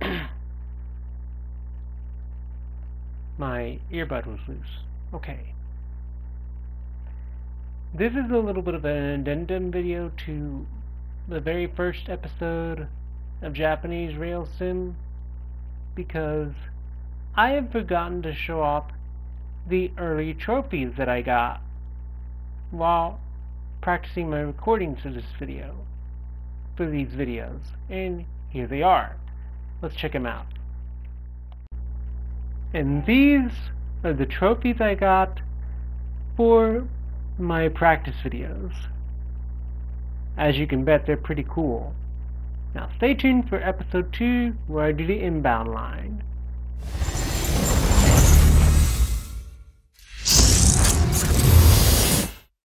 My earbud was loose. Okay. This is a little bit of an addendum video to the very first episode of Japanese Rail Sim because I have forgotten to show off the early trophies that I got while practicing my recordings for this video, for these videos, and here they are. Let's check them out. And these are the trophies I got for my practice videos. As you can bet, they're pretty cool. Now stay tuned for episode 2 where I do the inbound line.